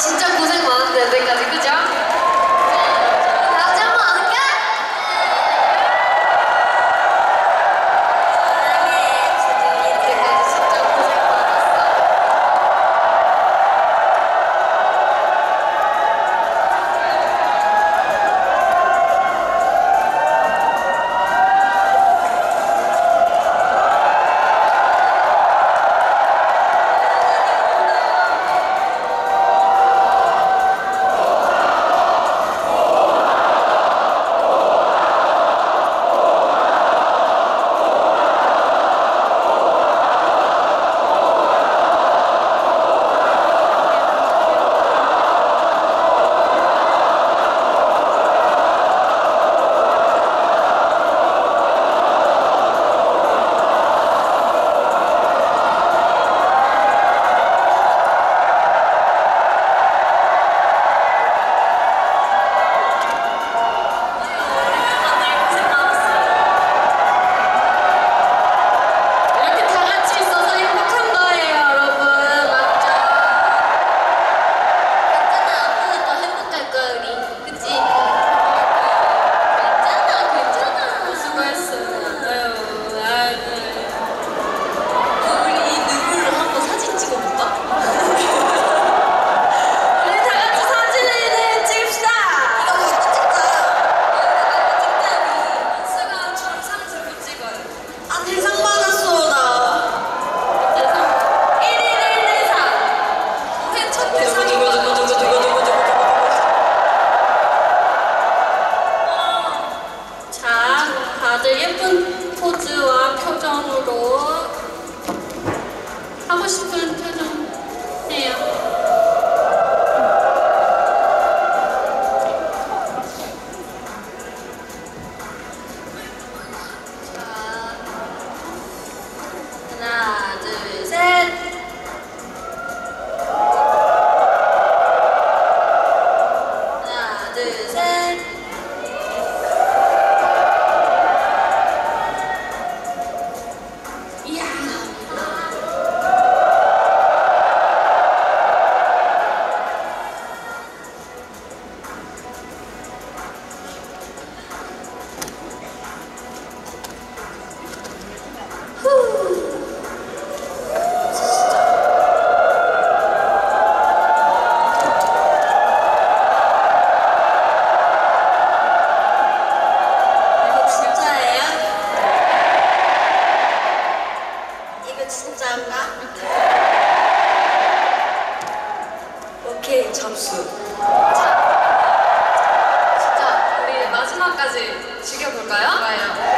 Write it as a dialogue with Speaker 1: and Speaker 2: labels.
Speaker 1: 진짜 고생 Ama şoförün tanımı 국회 점수 자,
Speaker 2: 진짜
Speaker 1: 우리 마지막까지 즐겨볼까요? 좋아요.